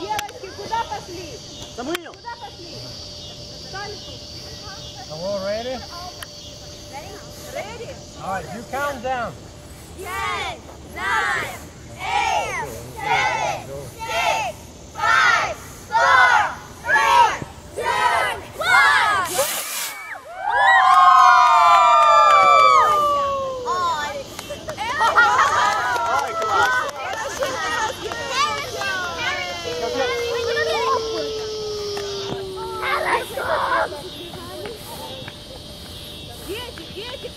Девочки, куда пошли? Samuel. Куда пошли? Встали тут. So we're ready? Ready? All right, you count down. Ten, Gente, quem que?